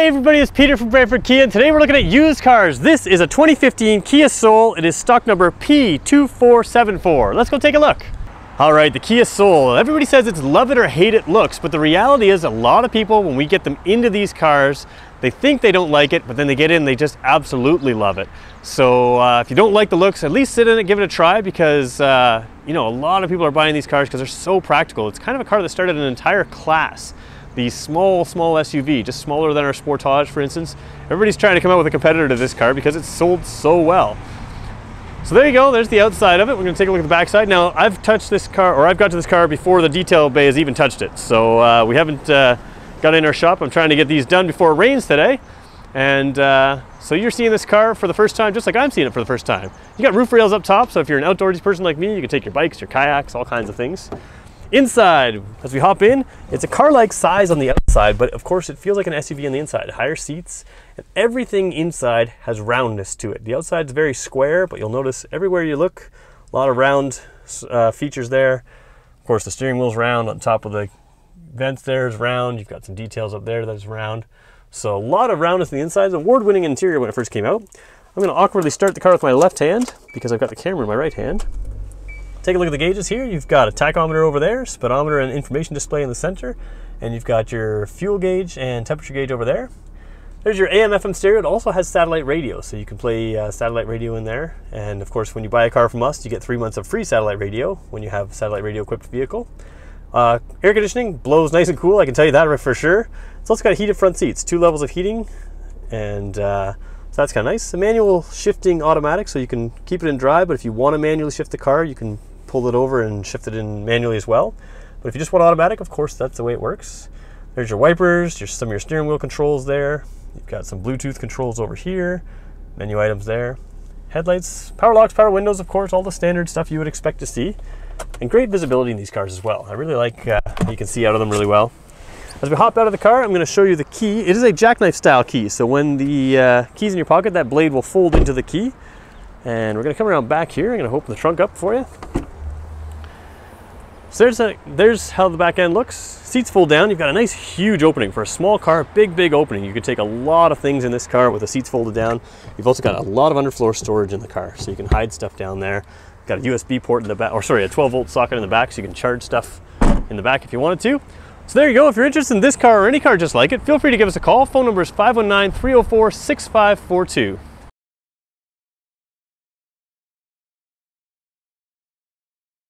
Hey everybody, it's Peter from Brantford Kia and today we're looking at used cars. This is a 2015 Kia Soul. It is stock number P2474. Let's go take a look. All right, the Kia Soul. Everybody says it's love it or hate it looks, but the reality is a lot of people, when we get them into these cars, they think they don't like it, but then they get in, they just absolutely love it. So uh, if you don't like the looks, at least sit in it, give it a try because, uh, you know, a lot of people are buying these cars because they're so practical. It's kind of a car that started an entire class the small, small SUV, just smaller than our Sportage, for instance. Everybody's trying to come out with a competitor to this car because it's sold so well. So there you go, there's the outside of it. We're gonna take a look at the backside. Now, I've touched this car, or I've got to this car before the detail bay has even touched it. So uh, we haven't uh, got in our shop. I'm trying to get these done before it rains today. And uh, so you're seeing this car for the first time, just like I'm seeing it for the first time. You got roof rails up top, so if you're an outdoorsy person like me, you can take your bikes, your kayaks, all kinds of things. Inside, as we hop in, it's a car-like size on the outside, but of course it feels like an SUV on the inside. Higher seats, and everything inside has roundness to it. The outside's very square, but you'll notice everywhere you look, a lot of round uh, features there. Of course, the steering wheel's round. On top of the vents there is round. You've got some details up there that is round. So a lot of roundness on the inside. Award-winning interior when it first came out. I'm going to awkwardly start the car with my left hand because I've got the camera in my right hand. Take a look at the gauges here. You've got a tachometer over there, speedometer and information display in the center, and you've got your fuel gauge and temperature gauge over there. There's your AM FM stereo. It also has satellite radio, so you can play uh, satellite radio in there. And of course, when you buy a car from us, you get three months of free satellite radio when you have a satellite radio equipped vehicle. Uh, air conditioning blows nice and cool, I can tell you that for sure. It's also got heated front seats, two levels of heating, and uh, so that's kind of nice. A manual shifting automatic, so you can keep it in drive, but if you want to manually shift the car, you can pull it over and shift it in manually as well. But if you just want automatic, of course, that's the way it works. There's your wipers, there's some of your steering wheel controls there. You've got some Bluetooth controls over here, menu items there. Headlights, power locks, power windows, of course, all the standard stuff you would expect to see. And great visibility in these cars as well. I really like uh, you can see out of them really well. As we hop out of the car, I'm going to show you the key. It is a jackknife style key, so when the uh, key's in your pocket, that blade will fold into the key. And we're going to come around back here. I'm going to open the trunk up for you. So there's, a, there's how the back end looks. Seats fold down. You've got a nice huge opening. For a small car, big, big opening. You can take a lot of things in this car with the seats folded down. You've also got a lot of underfloor storage in the car, so you can hide stuff down there. Got a USB port in the back, or sorry, a 12 volt socket in the back, so you can charge stuff in the back if you wanted to. So there you go. If you're interested in this car or any car just like it, feel free to give us a call. Phone number is 519 304 6542.